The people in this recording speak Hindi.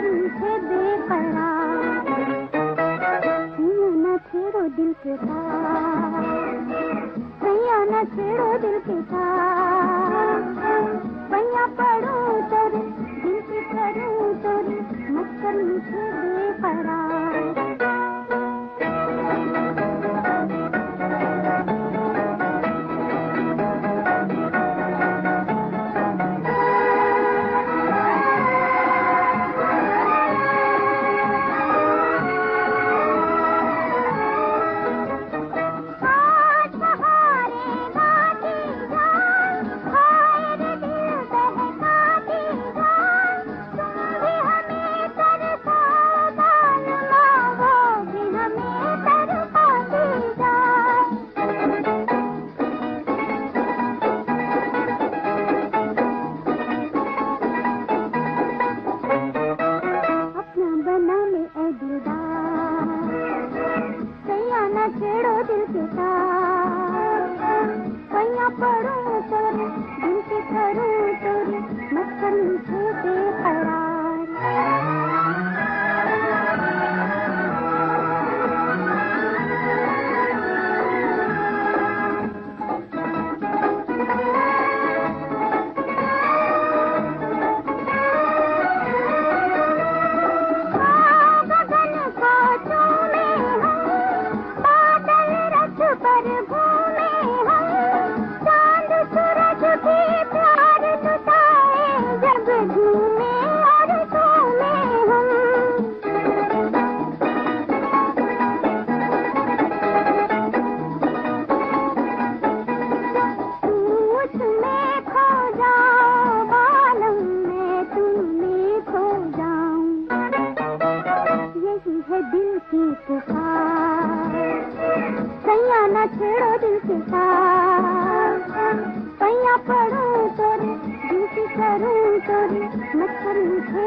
कर्म से बेपरा न छेड़ो दिल के साथ सैया न छेड़ो दिल के साथ ranchero. सैया ना छेड़ो दिल के सैया पढ़ो तोरे ड्यूटी करूँ तोरे मच्छर मुझे